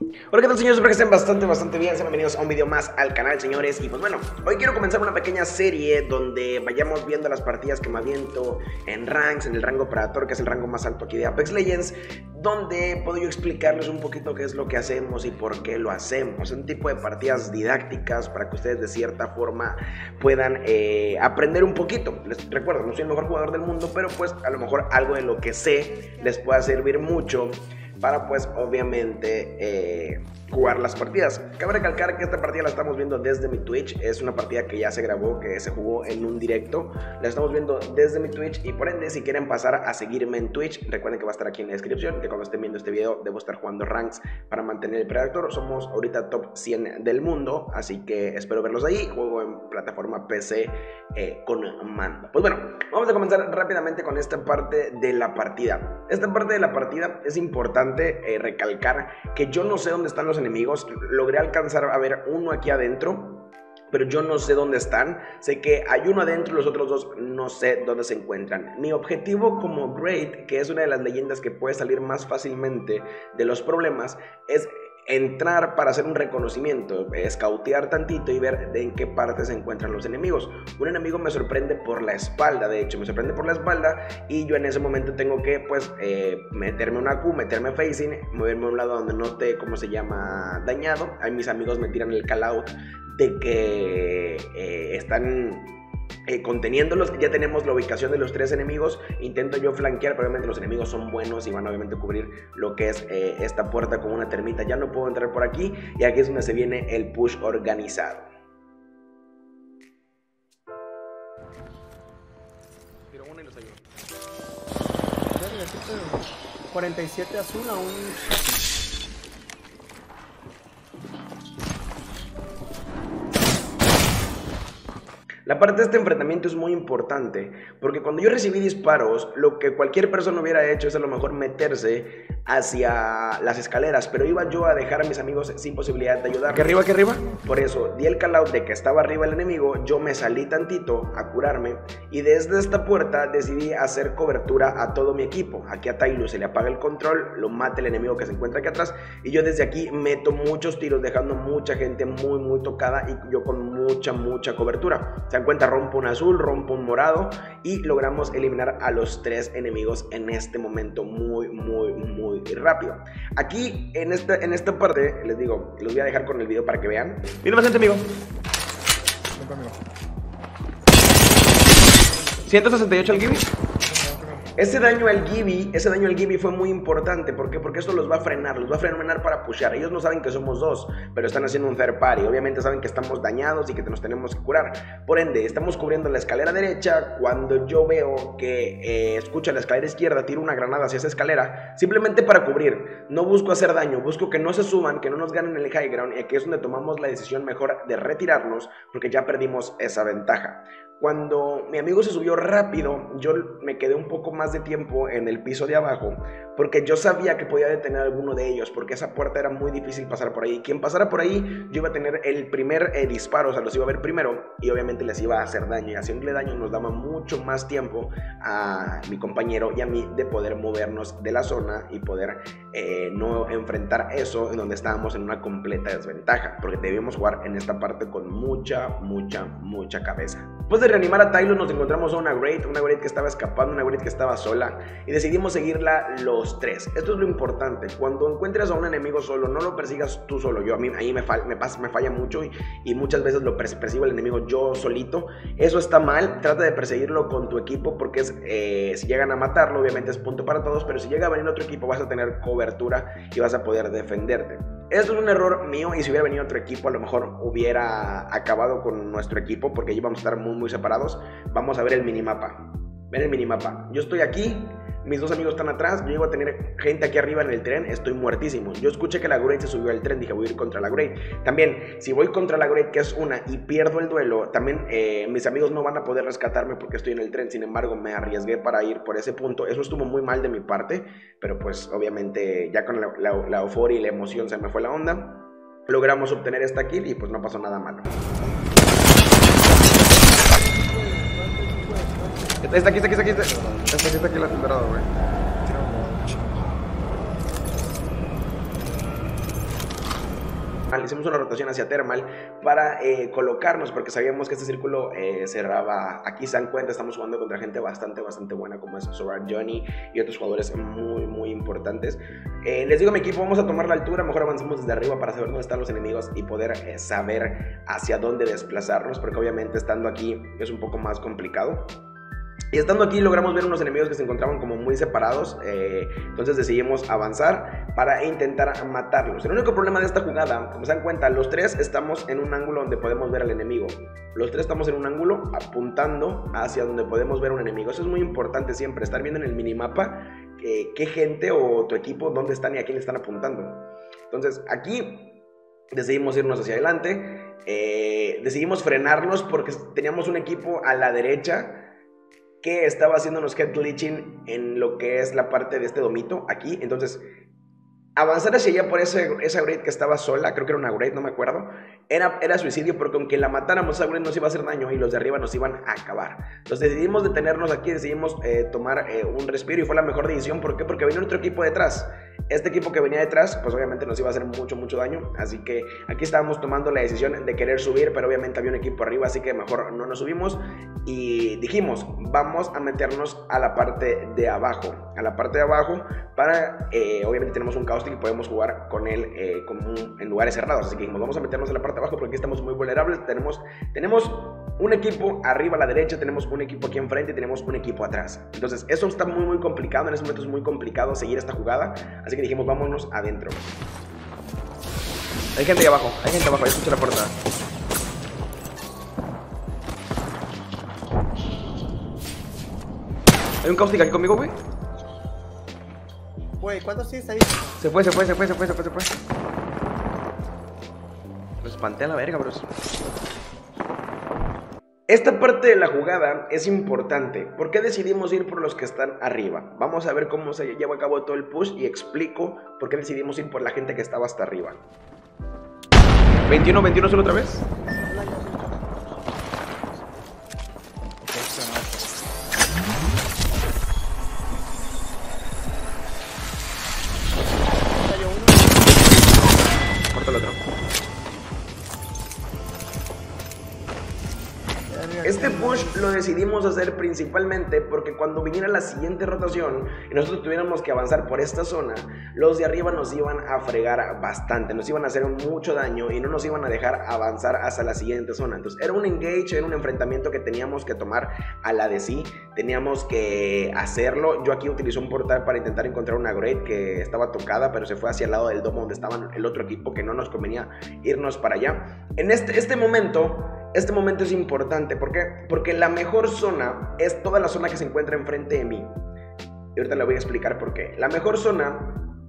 Hola, ¿qué tal señores? Espero que estén bastante, bastante bien. Sean bienvenidos a un video más al canal, señores. Y pues bueno, hoy quiero comenzar una pequeña serie donde vayamos viendo las partidas que me aviento en ranks, en el rango Predator, que es el rango más alto aquí de Apex Legends, donde puedo yo explicarles un poquito qué es lo que hacemos y por qué lo hacemos. Un tipo de partidas didácticas para que ustedes de cierta forma puedan eh, aprender un poquito. Les recuerdo, no soy el mejor jugador del mundo, pero pues a lo mejor algo de lo que sé les pueda servir mucho para pues obviamente eh, jugar las partidas. Cabe recalcar que esta partida la estamos viendo desde mi Twitch, es una partida que ya se grabó, que se jugó en un directo, la estamos viendo desde mi Twitch y por ende si quieren pasar a seguirme en Twitch, recuerden que va a estar aquí en la descripción, que cuando estén viendo este video debo estar jugando ranks para mantener el Predator, somos ahorita top 100 del mundo, así que espero verlos ahí, juego en plataforma PC eh, con mando. Pues bueno, vamos a comenzar rápidamente con esta parte de la partida. Esta parte de la partida es importante eh, recalcar que yo no sé dónde están los enemigos. Logré alcanzar a ver uno aquí adentro pero yo no sé dónde están. Sé que hay uno adentro y los otros dos no sé dónde se encuentran. Mi objetivo como Great, que es una de las leyendas que puede salir más fácilmente de los problemas, es entrar para hacer un reconocimiento, escautear tantito y ver en qué parte se encuentran los enemigos. Un enemigo me sorprende por la espalda, de hecho, me sorprende por la espalda y yo en ese momento tengo que, pues, eh, meterme una Q, meterme facing, moverme a un lado donde no te, ¿cómo se llama?, dañado. Ahí mis amigos me tiran el call out de que eh, están eh, conteniéndolos. Ya tenemos la ubicación de los tres enemigos. Intento yo flanquear, pero obviamente los enemigos son buenos y van a obviamente cubrir lo que es eh, esta puerta con una termita. Ya no puedo entrar por aquí y aquí es donde se viene el push organizado. 47 azul a un La parte de este enfrentamiento es muy importante, porque cuando yo recibí disparos, lo que cualquier persona hubiera hecho es a lo mejor meterse hacia las escaleras, pero iba yo a dejar a mis amigos sin posibilidad de ayudar. ¿Qué arriba, qué arriba? Por eso di el call out de que estaba arriba el enemigo, yo me salí tantito a curarme y desde esta puerta decidí hacer cobertura a todo mi equipo. Aquí a Tailu se le apaga el control, lo mata el enemigo que se encuentra aquí atrás y yo desde aquí meto muchos tiros dejando mucha gente muy muy tocada y yo con mucha mucha cobertura. Se dan cuenta, rompo un azul, rompo un morado y logramos eliminar a los tres enemigos en este momento muy muy muy rápido. Aquí, en esta, en esta parte, les digo, los voy a dejar con el video para que vean. Viene bastante, amigo. 168 al Gibby. Ese daño al Gibby, ese daño al Gibby fue muy importante. ¿Por qué? Porque esto los va a frenar, los va a frenar para pushear. Ellos no saben que somos dos, pero están haciendo un third party. Obviamente saben que estamos dañados y que nos tenemos que curar. Por ende, estamos cubriendo la escalera derecha. Cuando yo veo que eh, escucha la escalera izquierda, tiro una granada hacia esa escalera, simplemente para cubrir. No busco hacer daño, busco que no se suban, que no nos ganen el high ground y aquí es donde tomamos la decisión mejor de retirarnos porque ya perdimos esa ventaja. Cuando mi amigo se subió rápido, yo me quedé un poco más de tiempo en el piso de abajo, porque yo sabía que podía detener a alguno de ellos, porque esa puerta era muy difícil pasar por ahí. Quien pasara por ahí, yo iba a tener el primer eh, disparo, o sea, los iba a ver primero, y obviamente les iba a hacer daño. Y haciéndole daño nos daba mucho más tiempo a mi compañero y a mí de poder movernos de la zona y poder eh, no enfrentar eso en donde estábamos en una completa desventaja, porque debíamos jugar en esta parte con mucha, mucha, mucha cabeza. Después de reanimar a Tylo nos encontramos a una Great, una Great que estaba escapando, una Great que estaba sola y decidimos seguirla los tres. Esto es lo importante, cuando encuentres a un enemigo solo, no lo persigas tú solo. Yo a mí ahí me, me, pasa, me falla mucho y, y, muchas veces lo persigo al enemigo yo solito. Eso está mal, trata de perseguirlo con tu equipo porque es, eh, si llegan a matarlo obviamente es punto para todos, pero si llega a venir otro equipo vas a tener y vas a poder defenderte. Esto es un error mío y si hubiera venido otro equipo a lo mejor hubiera acabado con nuestro equipo porque allí vamos a estar muy muy separados. Vamos a ver el minimapa. Ven el minimapa. Yo estoy aquí, mis dos amigos están atrás, yo iba a tener gente aquí arriba en el tren, estoy muertísimo. Yo escuché que la Great se subió al tren, dije voy a ir contra la Great. También, si voy contra la Great, que es una, y pierdo el duelo, también eh, mis amigos no van a poder rescatarme porque estoy en el tren. Sin embargo, me arriesgué para ir por ese punto. Eso estuvo muy mal de mi parte, pero pues obviamente ya con la, la euforia y la emoción se me fue la onda. Logramos obtener esta kill y pues no pasó nada malo. Está aquí, está aquí, está aquí. Está aquí, está aquí la temporada, güey. hicimos una rotación hacia Thermal para eh, colocarnos, porque sabíamos que este círculo eh, cerraba aquí, se dan cuenta, estamos jugando contra gente bastante, bastante buena, como es Sorar Johnny y otros jugadores muy, muy importantes. Eh, les digo a mi equipo, vamos a tomar la altura, mejor avancemos desde arriba para saber dónde están los enemigos y poder saber hacia dónde desplazarnos, porque obviamente estando aquí es un poco más complicado. Y estando aquí logramos ver unos enemigos que se encontraban como muy separados, eh, entonces decidimos avanzar para intentar matarlos. El único problema de esta jugada, como se dan cuenta, los tres estamos en un ángulo donde podemos ver al enemigo. Los tres estamos en un ángulo apuntando hacia donde podemos ver un enemigo. Eso es muy importante siempre, estar viendo en el minimapa eh, qué gente o tu equipo, dónde están y a quién están apuntando. Entonces aquí decidimos irnos hacia adelante, eh, decidimos frenarnos porque teníamos un equipo a la derecha que estaba haciéndonos head glitching en lo que es la parte de este domito aquí. Entonces, avanzar hacia allá por ese, esa Great que estaba sola, creo que era una Great, no me acuerdo, era, era suicidio porque aunque la matáramos, esa Great nos iba a hacer daño y los de arriba nos iban a acabar. Entonces decidimos detenernos aquí, decidimos eh, tomar eh, un respiro y fue la mejor decisión. ¿Por qué? Porque venía otro equipo detrás. Este equipo que venía detrás, pues obviamente nos iba a hacer mucho, mucho daño. Así que aquí estábamos tomando la decisión de querer subir, pero obviamente había un equipo arriba, así que mejor no nos subimos. Y dijimos, vamos a meternos a la parte de abajo. A la parte de abajo para, eh, obviamente tenemos un caustic y podemos jugar con él eh, en lugares cerrados. Así que dijimos, vamos a meternos a la parte de abajo porque aquí estamos muy vulnerables. Tenemos, tenemos un equipo arriba a la derecha, tenemos un equipo aquí enfrente y tenemos un equipo atrás. Entonces, eso está muy, muy complicado. En ese momento es muy complicado seguir esta jugada. Así que dijimos, vámonos adentro. Hay gente ahí abajo, hay gente abajo, ahí escucho la puerta. Hay un caustic aquí conmigo, güey. Güey, ¿cuántos tienes ahí? Se fue, se fue, se fue, se fue, se fue, se fue. Lo espanté a la verga, bros. Esta parte de la jugada es importante. ¿Por qué decidimos ir por los que están arriba? Vamos a ver cómo se lleva a cabo todo el push y explico por qué decidimos ir por la gente que estaba hasta arriba. 21, 21 solo otra vez. Lo decidimos hacer principalmente porque cuando viniera la siguiente rotación y nosotros tuviéramos que avanzar por esta zona, los de arriba nos iban a fregar bastante, nos iban a hacer mucho daño y no nos iban a dejar avanzar hasta la siguiente zona. Entonces era un engage, era un enfrentamiento que teníamos que tomar a la de sí, teníamos que hacerlo. Yo aquí utilicé un portal para intentar encontrar una great que estaba tocada, pero se fue hacia el lado del domo donde estaba el otro equipo que no nos convenía irnos para allá. En este, este momento este momento es importante, ¿por qué? Porque la mejor zona es toda la zona que se encuentra enfrente de mí. Y ahorita le voy a explicar por qué. La mejor zona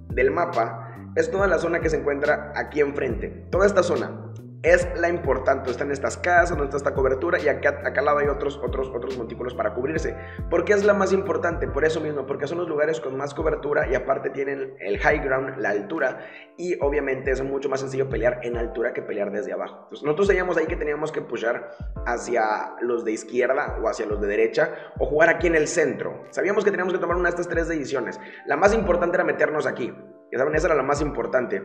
del mapa es toda la zona que se encuentra aquí enfrente. Toda esta zona es la importante. Están estas casas, donde está esta cobertura y acá, acá al lado hay otros, otros, otros montículos para cubrirse. ¿Por qué es la más importante? Por eso mismo, porque son los lugares con más cobertura y aparte tienen el high ground, la altura y obviamente es mucho más sencillo pelear en altura que pelear desde abajo. Entonces nosotros sabíamos ahí que teníamos que pushar hacia los de izquierda o hacia los de derecha o jugar aquí en el centro. Sabíamos que teníamos que tomar una de estas tres decisiones. La más importante era meternos aquí. Ya saben, esa era la más importante.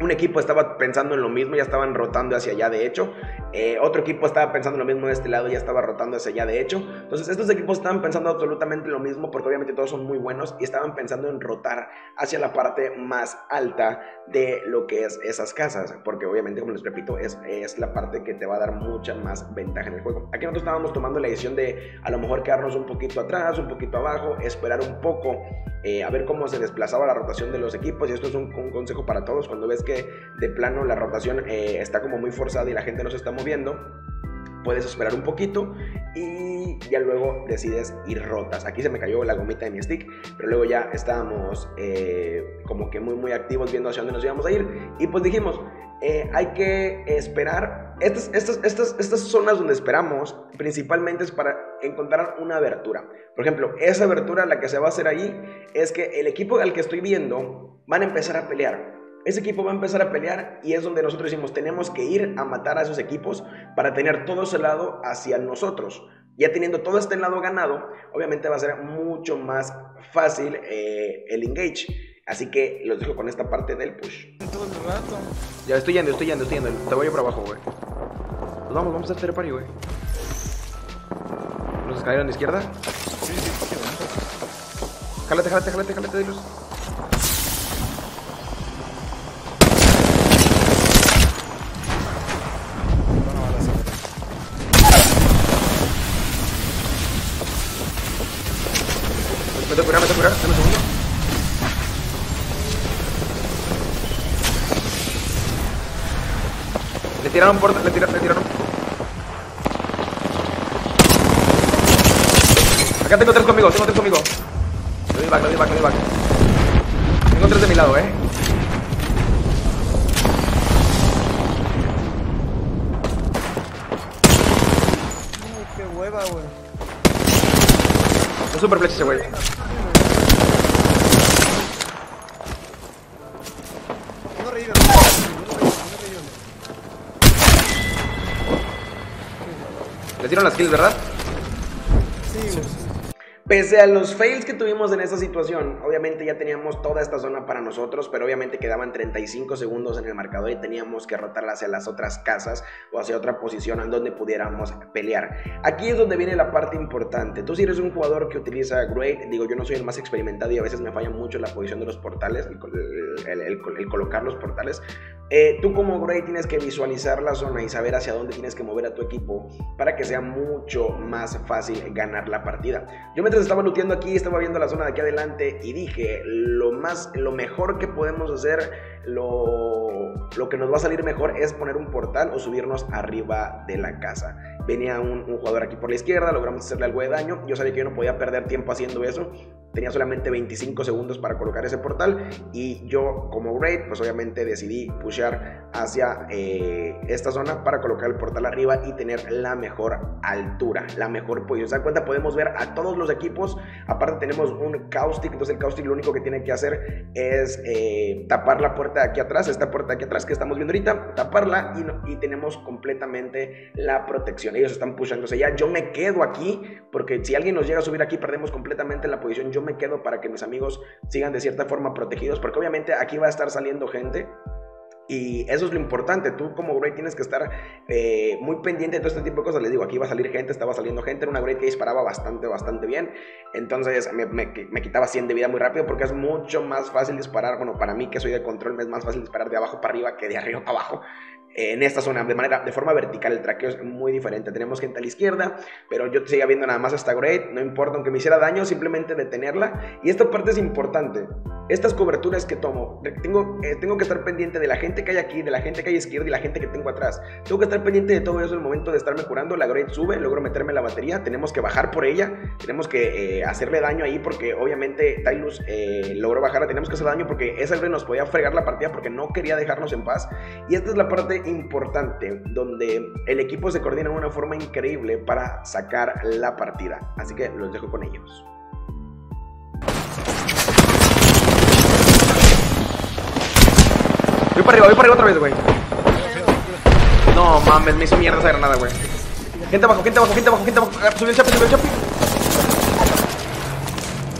Un equipo estaba pensando en lo mismo, ya estaban rotando hacia allá, de hecho. Eh, otro equipo estaba pensando en lo mismo de este lado, ya estaba rotando hacia allá, de hecho. Entonces, estos equipos estaban pensando absolutamente lo mismo, porque obviamente todos son muy buenos, y estaban pensando en rotar hacia la parte más alta de lo que es esas casas, porque obviamente, como les repito, es, es la parte que te va a dar mucha más ventaja en el juego. Aquí nosotros estábamos tomando la decisión de a lo mejor quedarnos un poquito atrás, un poquito abajo, esperar un poco, eh, a ver cómo se desplazaba la rotación de los equipos, y esto es un, un consejo para todos, cuando ves que de plano la rotación eh, está como muy forzada y la gente no se está moviendo, puedes esperar un poquito y ya luego decides ir rotas. Aquí se me cayó la gomita de mi stick, pero luego ya estábamos eh, como que muy muy activos viendo hacia dónde nos íbamos a ir y pues dijimos, eh, hay que esperar. Estas, estas, estas, estas zonas donde esperamos principalmente es para encontrar una abertura. Por ejemplo, esa abertura la que se va a hacer ahí es que el equipo al que estoy viendo van a empezar a pelear ese equipo va a empezar a pelear y es donde nosotros decimos, tenemos que ir a matar a esos equipos para tener todo ese lado hacia nosotros. Ya teniendo todo este lado ganado, obviamente va a ser mucho más fácil eh, el engage. Así que los dejo con esta parte del push. Todo el rato. Ya estoy yendo, estoy yendo, estoy yendo. Te voy yo por abajo, güey. Pues vamos, vamos a hacer party, güey. ¿Nos escalaron de izquierda? Sí, sí, sí. Jálate, jálate, jálate, jálate de luz. Me tengo que curar, me tengo que curar. Dame un segundo. Le tiraron por... Le. Le tiraron. Acá tengo tres conmigo, tengo tres conmigo. Le doy back, le doy back, le doy back. Tengo tres de mi lado, eh. Uy, qué hueva, güey. Uno revive, uno revive. Le dieron las kills, ¿verdad? Sí, güey. Pese a los fails que tuvimos en esta situación, obviamente ya teníamos toda esta zona para nosotros, pero obviamente quedaban 35 segundos en el marcador y teníamos que rotarla hacia las otras casas o hacia otra posición en donde pudiéramos pelear. Aquí es donde viene la parte importante. Tú si eres un jugador que utiliza Great, digo yo no soy el más experimentado y a veces me falla mucho la posición de los portales, el, colocar los portales. Eh, tú como Great tienes que visualizar la zona y saber hacia dónde tienes que mover a tu equipo para que sea mucho más fácil ganar la partida. Yo mientras estaba luteando aquí, estaba viendo la zona de aquí adelante y dije, lo más, lo mejor que podemos hacer, lo que nos va a salir mejor es poner un portal o subirnos arriba de la casa. Venía un, jugador aquí por la izquierda, logramos hacerle algo de daño. Yo sabía que yo no podía perder tiempo haciendo eso. Tenía solamente 25 segundos para colocar ese portal y yo como Raid, pues obviamente decidí pushear hacia eh, esta zona para colocar el portal arriba y tener la mejor altura, la mejor posición. ¿Se dan cuenta? Podemos ver a todos los equipos. Aparte tenemos un Caustic, entonces el Caustic lo único que tiene que hacer es eh, tapar la puerta de aquí atrás, esta puerta de aquí atrás que estamos viendo ahorita, taparla y, no- y tenemos completamente la protección. Ellos están pushándose ya. Yo me quedo aquí porque si alguien nos llega a subir aquí perdemos completamente la posición. Yo me quedo para que mis amigos sigan de cierta forma protegidos porque obviamente aquí va a estar saliendo gente. Y eso es lo importante, tú como Grey tienes que estar eh, muy pendiente de todo este tipo de cosas. Les digo, aquí va a salir gente, estaba saliendo gente, era una Grey que disparaba bastante, bastante bien. Entonces me, me- quitaba 100 de vida muy rápido porque es mucho más fácil disparar. Bueno, para mí que soy de control, es más fácil disparar de abajo para arriba que de arriba para abajo. En esta zona, de manera, de forma vertical, el traqueo es muy diferente. Tenemos gente a la izquierda, pero yo seguía viendo nada más esta Great, no importa, aunque me hiciera daño, simplemente detenerla. Y esta parte es importante. Estas coberturas que tomo, tengo, eh, tengo que estar pendiente de la gente que hay aquí, de la gente que hay izquierda y la gente que tengo atrás. Tengo que estar pendiente de todo eso en el momento de estarme curando. La Great sube, logro meterme la batería, tenemos que bajar por ella, tenemos que eh, hacerle daño ahí porque obviamente Tylus eh, logró bajarla, tenemos que hacer daño porque esa nos podía fregar la partida porque no quería dejarnos en paz. Y esta es la parte importante donde el equipo se coordina de una forma increíble para sacar la partida. Así que los dejo con ellos. Voy para arriba, voy para arriba otra vez, güey. No mames, me hizo mierda esa granada, güey. Gente abajo, gente abajo, gente abajo, gente abajo. Ah, Subió el chapi, subió el chapi.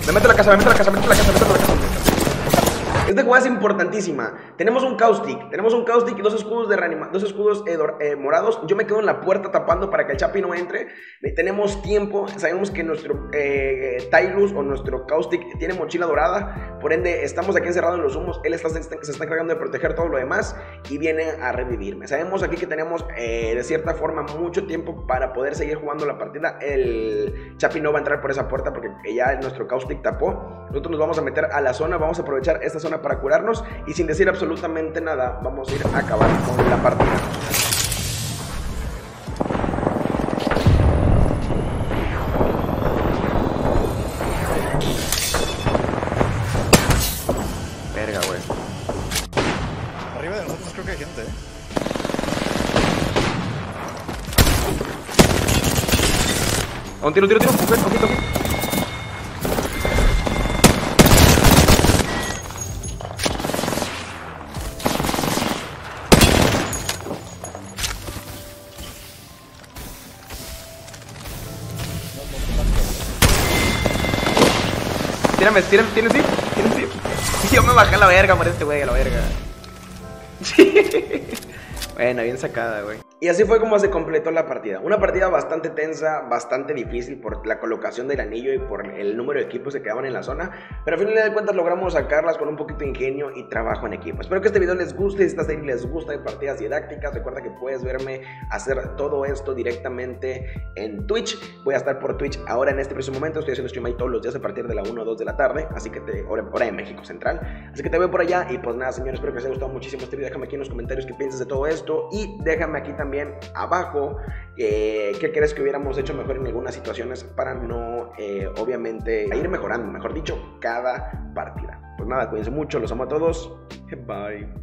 Me meto a la casa, me meto a la casa, me meto a la casa. Esta jugada es importantísima. Tenemos un caustic, tenemos un caustic y dos escudos de reanima, dos escudos eh, eh, morados. Yo me quedo en la puerta tapando para que el Chapi no entre. Tenemos tiempo, sabemos que nuestro eh, Tylus o nuestro caustic tiene mochila dorada. Por ende, estamos aquí encerrados en los humos. Él está, se, está, se está encargando de proteger todo lo demás y viene a revivirme. Sabemos aquí que tenemos eh, de cierta forma mucho tiempo para poder seguir jugando la partida. El Chapi no va a entrar por esa puerta porque ya nuestro caustic tapó. Nosotros nos vamos a meter a la zona, vamos a aprovechar esta zona para curarnos y sin decir absolutamente nada, vamos a ir a acabar con la partida. Verga, güey. Arriba de nosotros creo que hay gente, ¿eh? Un tiro, tiro, tiro. Ojito, ojito. Tírame, tírame, ¿tienes zip? ¿Tienes zip? Yo me bajé a la verga por este güey, a la verga. bueno, bien sacada, güey. Y así fue como se completó la partida. Una partida bastante tensa, bastante difícil por la colocación del anillo y por el número de equipos que quedaban en la zona. Pero a final de cuentas logramos sacarlas con un poquito de ingenio y trabajo en equipo. Espero que este video les guste. Si esta serie les gusta de partidas didácticas, recuerda que puedes verme hacer todo esto directamente en Twitch. Voy a estar por Twitch ahora en este preciso momento. Estoy haciendo stream ahí todos los días a partir de la 1 o 2 de la tarde. Así que te, hora, México Central. Así que te veo por allá. Y pues nada, señores, espero que les haya gustado muchísimo este video. Déjame aquí en los comentarios qué piensas de todo esto. Y déjame aquí abajo eh, qué crees que hubiéramos hecho mejor en algunas situaciones para no, eh, obviamente, ir mejorando, mejor dicho, cada partida. Pues nada, cuídense mucho, los amo a todos. Bye.